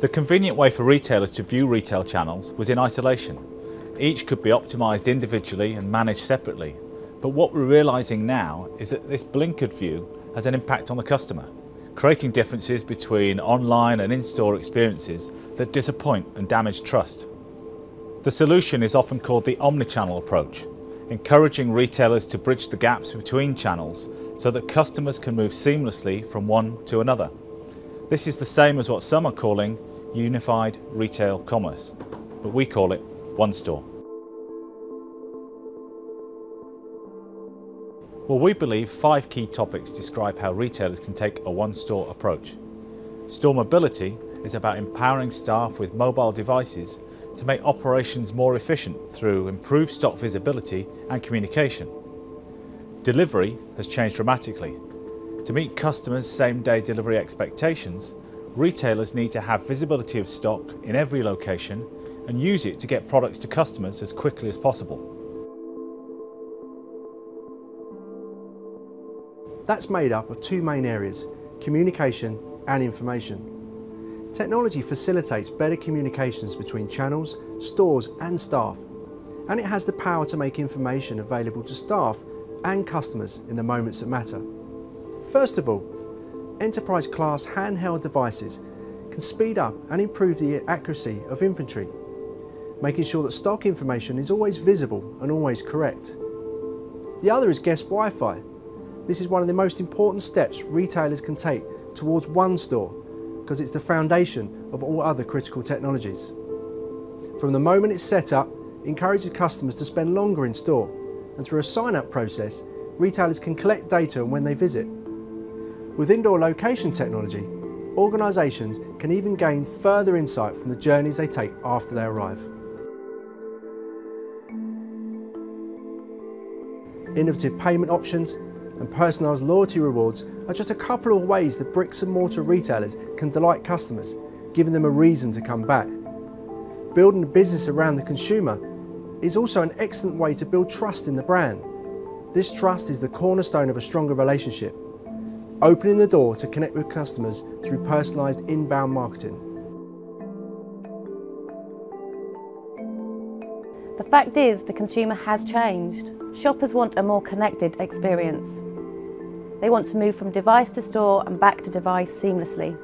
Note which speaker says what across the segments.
Speaker 1: The convenient way for retailers to view retail channels was in isolation. Each could be optimised individually and managed separately. But what we're realising now is that this blinkered view has an impact on the customer, creating differences between online and in-store experiences that disappoint and damage trust. The solution is often called the omnichannel approach, encouraging retailers to bridge the gaps between channels so that customers can move seamlessly from one to another. This is the same as what some are calling unified retail commerce, but we call it One Store. Well, we believe five key topics describe how retailers can take a one-store approach. Store mobility is about empowering staff with mobile devices to make operations more efficient through improved stock visibility and communication. Delivery has changed dramatically. To meet customers' same-day delivery expectations, retailers need to have visibility of stock in every location and use it to get products to customers as quickly as possible.
Speaker 2: That's made up of two main areas, communication and information. Technology facilitates better communications between channels, stores and staff, and it has the power to make information available to staff and customers in the moments that matter. First of all, enterprise class handheld devices can speed up and improve the accuracy of inventory, making sure that stock information is always visible and always correct. The other is guest Wi-Fi. This is one of the most important steps retailers can take towards one store because it's the foundation of all other critical technologies. From the moment it's set up, it encourages customers to spend longer in store and through a sign-up process, retailers can collect data on when they visit. With indoor location technology, organisations can even gain further insight from the journeys they take after they arrive. Innovative payment options and personalised loyalty rewards are just a couple of ways that bricks and mortar retailers can delight customers, giving them a reason to come back. Building a business around the consumer is also an excellent way to build trust in the brand. This trust is the cornerstone of a stronger relationship, opening the door to connect with customers through personalised inbound marketing.
Speaker 3: The fact is, the consumer has changed. Shoppers want a more connected experience. They want to move from device to store and back to device seamlessly.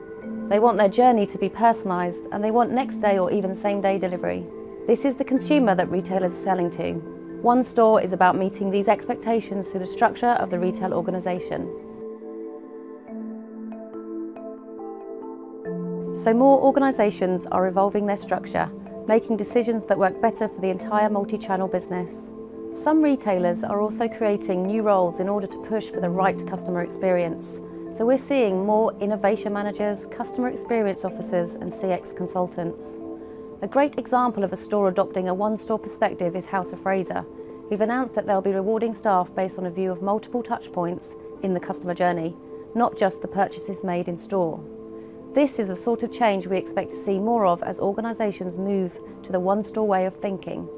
Speaker 3: They want their journey to be personalised and they want next day or even same day delivery. This is the consumer that retailers are selling to. One Store is about meeting these expectations through the structure of the retail organisation. So more organisations are evolving their structure, making decisions that work better for the entire multi-channel business. Some retailers are also creating new roles in order to push for the right customer experience. So we're seeing more innovation managers, customer experience officers and CX consultants. A great example of a store adopting a one-store perspective is House of Fraser, who've announced that they'll be rewarding staff based on a view of multiple touchpoints in the customer journey, not just the purchases made in store. This is the sort of change we expect to see more of as organisations move to the one-store way of thinking.